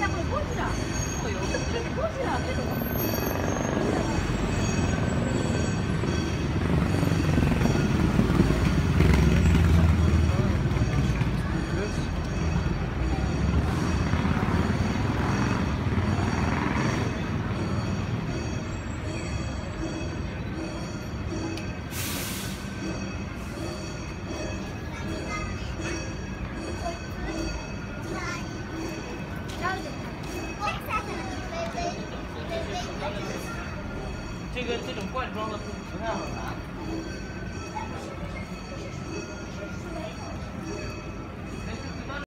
だからゴジラ。そうよ。ゴジラ。这个这种罐装的不太好拿。